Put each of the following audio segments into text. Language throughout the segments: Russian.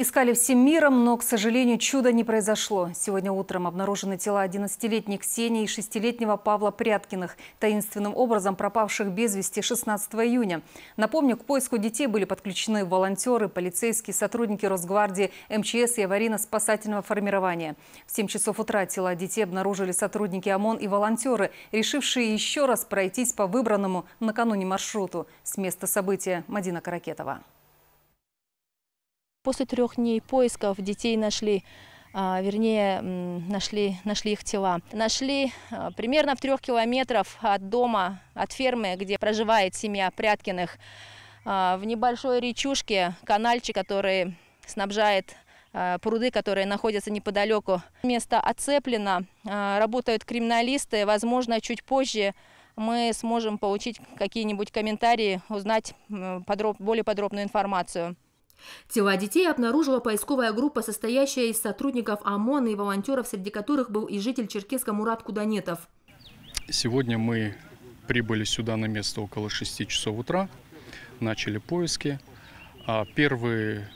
Искали всем миром, но, к сожалению, чуда не произошло. Сегодня утром обнаружены тела 11-летней Ксении и 6-летнего Павла Пряткиных, таинственным образом пропавших без вести 16 июня. Напомню, к поиску детей были подключены волонтеры, полицейские, сотрудники Росгвардии, МЧС и аварийно-спасательного формирования. В 7 часов утра тела детей обнаружили сотрудники ОМОН и волонтеры, решившие еще раз пройтись по выбранному накануне маршруту. С места события Мадина Каракетова. После трех дней поисков детей нашли а, вернее, нашли, нашли их тела. Нашли а, примерно в трех километров от дома, от фермы, где проживает семья Пряткиных, а, в небольшой речушке, канальчик, который снабжает пруды, которые находятся неподалеку. Место оцеплено, работают криминалисты. Возможно, чуть позже мы сможем получить какие-нибудь комментарии, узнать подроб, более подробную информацию. Тела детей обнаружила поисковая группа, состоящая из сотрудников ОМОН и волонтеров, среди которых был и житель Черкеска Мурат Куданетов. Сегодня мы прибыли сюда на место около 6 часов утра, начали поиски. А первые,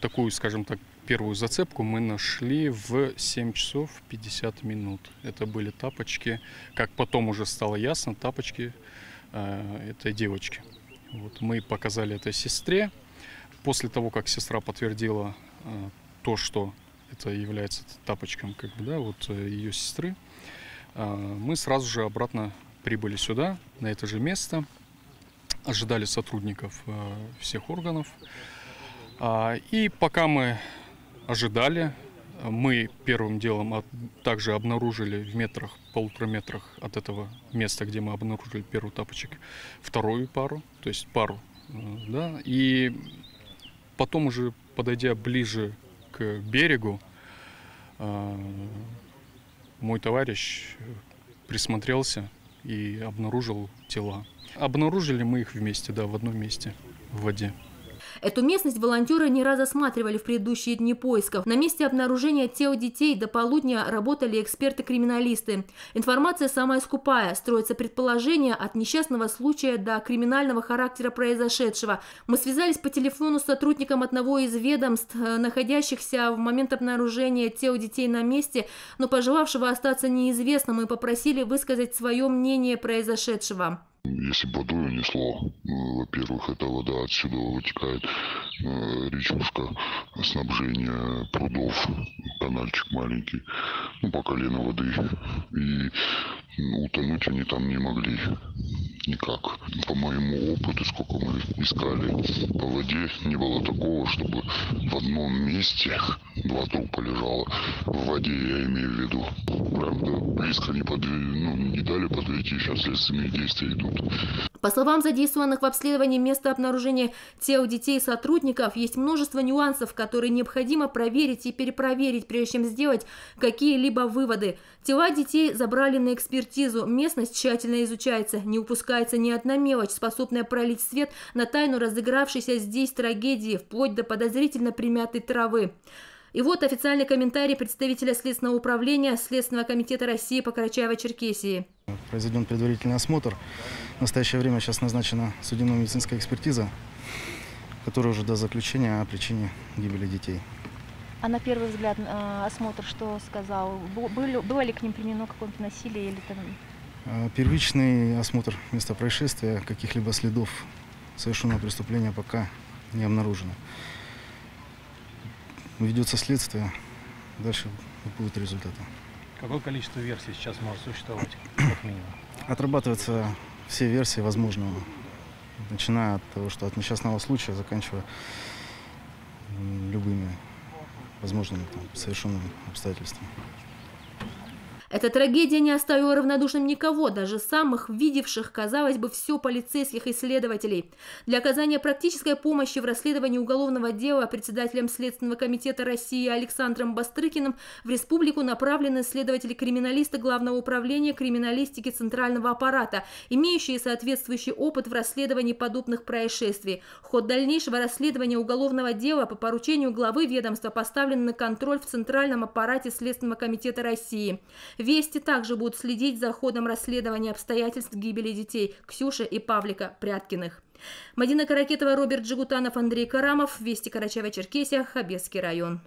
такую, скажем так, первую зацепку мы нашли в 7 часов 50 минут. Это были тапочки, как потом уже стало ясно, тапочки э, этой девочки. Вот мы показали это сестре, После того, как сестра подтвердила э, то, что это является тапочком как бы, да, вот э, ее сестры, э, мы сразу же обратно прибыли сюда, на это же место, ожидали сотрудников всех органов. А, и пока мы ожидали, мы первым делом также обнаружили в метрах, полутора метрах от этого места, где мы обнаружили первый тапочек, вторую пару, то есть пару, да, и Потом уже подойдя ближе к берегу, а, мой товарищ присмотрелся и обнаружил тела. Обнаружили мы их вместе, да, в одном месте, в воде. Эту местность волонтеры не раз осматривали в предыдущие дни поисков. На месте обнаружения тел детей до полудня работали эксперты-криминалисты. Информация самая скупая. Строится предположение от несчастного случая до криминального характера произошедшего. Мы связались по телефону с сотрудником одного из ведомств, э, находящихся в момент обнаружения тел детей на месте, но пожелавшего остаться неизвестным и попросили высказать свое мнение произошедшего. Если водой унесло, ну, во-первых, эта вода отсюда вытекает, э, речушка, снабжение прудов, канальчик маленький, ну, по колено воды. И ну, утонуть они там не могли никак. По моему опыту, сколько мы искали по воде, не было такого, чтобы в одном месте два трупа лежало. В воде я имею в виду. Правда, близко не, подве... ну, не дали подвести, сейчас следственные действия идут. По словам задействованных в обследовании места обнаружения тел детей и сотрудников, есть множество нюансов, которые необходимо проверить и перепроверить, прежде чем сделать какие-либо выводы. Тела детей забрали на экспертизу. Местность тщательно изучается. Не упускается ни одна мелочь, способная пролить свет на тайну разыгравшейся здесь трагедии, вплоть до подозрительно примятой травы. И вот официальный комментарий представителя Следственного управления Следственного комитета России по Карачаево-Черкесии. Произведен предварительный осмотр. В настоящее время сейчас назначена судебно-медицинская экспертиза, которая уже даст заключение о причине гибели детей. А на первый взгляд э, осмотр что сказал? Было, было ли к ним применено какое-то насилие или там... Э, первичный осмотр места происшествия, каких-либо следов совершенного преступления пока не обнаружено ведется следствие, дальше будут результаты. Какое количество версий сейчас может существовать, как минимум? Отрабатываются все версии возможного, начиная от того, что от несчастного случая, заканчивая любыми возможными там, совершенными обстоятельствами. Эта трагедия не оставила равнодушным никого, даже самых видевших, казалось бы, все полицейских исследователей. Для оказания практической помощи в расследовании уголовного дела председателем Следственного комитета России Александром Бастрыкиным в республику направлены следователи-криминалисты Главного управления криминалистики Центрального аппарата, имеющие соответствующий опыт в расследовании подобных происшествий. Ход дальнейшего расследования уголовного дела по поручению главы ведомства поставлен на контроль в Центральном аппарате Следственного комитета России. Вести также будут следить за ходом расследования обстоятельств гибели детей Ксюши и Павлика Пряткиных. Мадина Каракетова, Роберт Джигутанов, Андрей Карамов. Вести Карачаева-Черкесия, Хабесский район.